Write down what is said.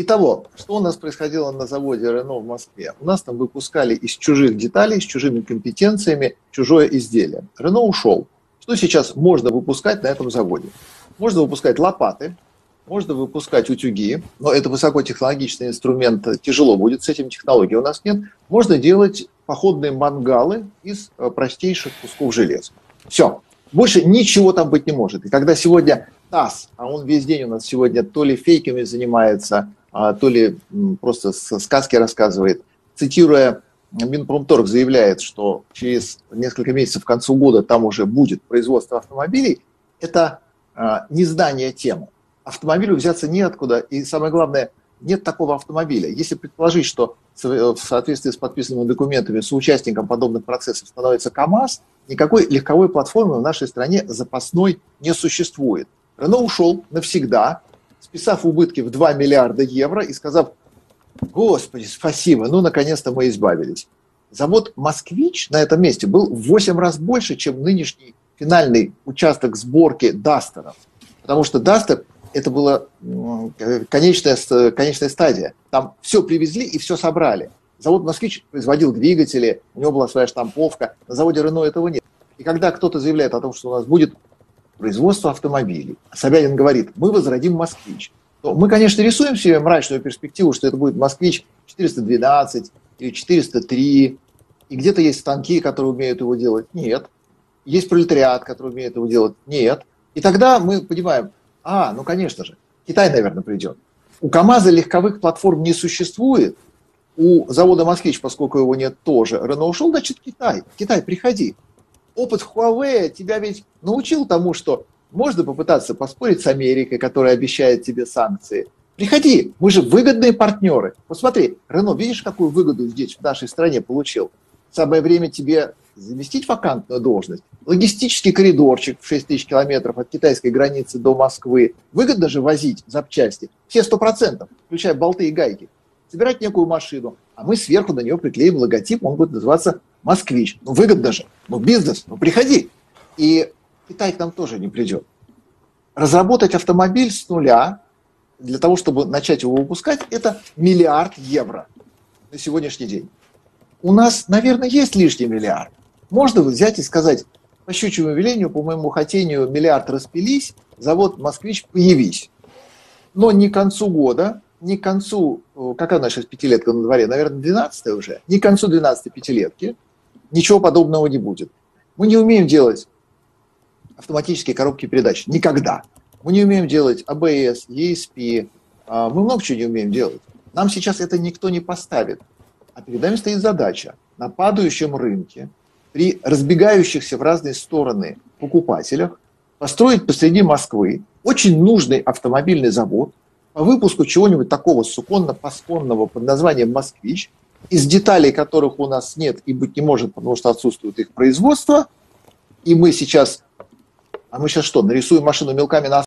Итого, что у нас происходило на заводе Рено в Москве? У нас там выпускали из чужих деталей, с чужими компетенциями чужое изделие. Рено ушел. Что сейчас можно выпускать на этом заводе? Можно выпускать лопаты, можно выпускать утюги, но это высокотехнологичный инструмент, тяжело будет, с этим технологий у нас нет. Можно делать походные мангалы из э, простейших кусков железа. Все. Больше ничего там быть не может. И когда сегодня ТАСС, а он весь день у нас сегодня то ли фейками занимается, то ли просто сказки рассказывает, цитируя Минпромторг заявляет, что через несколько месяцев к концу года там уже будет производство автомобилей, это а, не знание темы. Автомобилю взяться неоткуда, и самое главное, нет такого автомобиля. Если предположить, что в соответствии с подписанными документами соучастником подобных процессов становится КАМАЗ, никакой легковой платформы в нашей стране запасной не существует. Рено ушел навсегда, списав убытки в 2 миллиарда евро и сказав, господи, спасибо, ну, наконец-то мы избавились. Завод «Москвич» на этом месте был в 8 раз больше, чем нынешний финальный участок сборки «Дастеров». Потому что «Дастер» это была конечная, конечная стадия. Там все привезли и все собрали. Завод «Москвич» производил двигатели, у него была своя штамповка. На заводе «Рено» этого нет. И когда кто-то заявляет о том, что у нас будет производство автомобилей, Собянин говорит, мы возродим «Москвич», то мы, конечно, рисуем себе мрачную перспективу, что это будет «Москвич» 412 или 403, и где-то есть станки, которые умеют его делать. Нет. Есть пролетариат, который умеет его делать. Нет. И тогда мы понимаем, а, ну, конечно же, Китай, наверное, придет. У КАМАЗа легковых платформ не существует, у завода «Москвич», поскольку его нет тоже, Рено ушел, значит, Китай. Китай, приходи. Опыт Huawei тебя ведь научил тому, что можно попытаться поспорить с Америкой, которая обещает тебе санкции. Приходи, мы же выгодные партнеры. Вот смотри, Рено, видишь, какую выгоду здесь, в нашей стране получил? Самое время тебе заместить вакантную должность. Логистический коридорчик в 6 тысяч километров от китайской границы до Москвы. Выгодно же возить запчасти. Все 100%, включая болты и гайки собирать некую машину, а мы сверху на нее приклеим логотип, он будет называться «Москвич». Ну, выгодно же, ну, бизнес, ну, приходи. И Китай к нам тоже не придет. Разработать автомобиль с нуля для того, чтобы начать его выпускать, это миллиард евро на сегодняшний день. У нас, наверное, есть лишний миллиард. Можно взять и сказать, по щучьему велению, по моему хотению, миллиард распились, завод «Москвич» появись. Но не к концу года, не к концу, э, какая наша пятилетка на дворе, наверное, 12 уже, не к концу 12 пятилетки ничего подобного не будет. Мы не умеем делать автоматические коробки передач. Никогда. Мы не умеем делать ABS, ESP. А, мы много чего не умеем делать. Нам сейчас это никто не поставит. А перед нами стоит задача на падающем рынке, при разбегающихся в разные стороны покупателях, построить посреди Москвы очень нужный автомобильный завод, по выпуску чего-нибудь такого суконно-пасконного под названием «Москвич», из деталей которых у нас нет и быть не может, потому что отсутствует их производство, и мы сейчас, а мы сейчас что, нарисуем машину мелками на